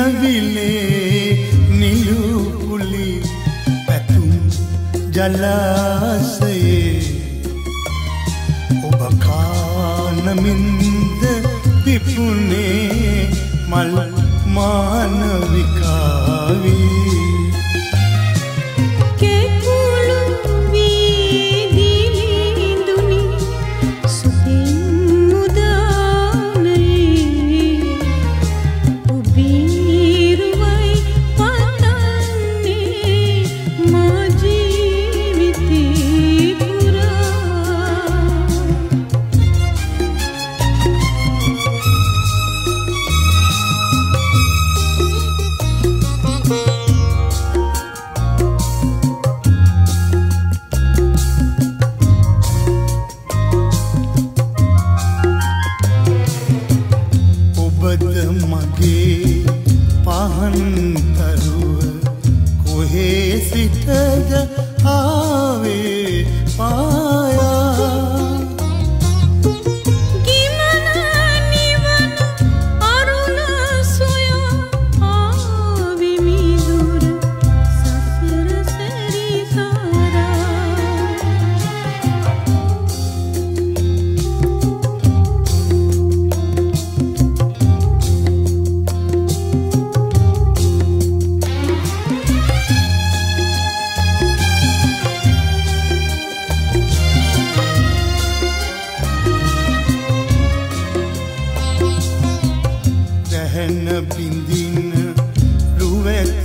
සිහිනවිලේ නිලුපුලි පැතුම් ජලාසයේ ඔබ කානමින්ද පිපුනේ මල් මානවිකාවී ගුවන්තරුව කොහේ සිටද ආවේ? පා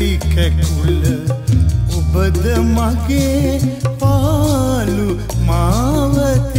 නිලුපුලි ඇතුම් ජලාස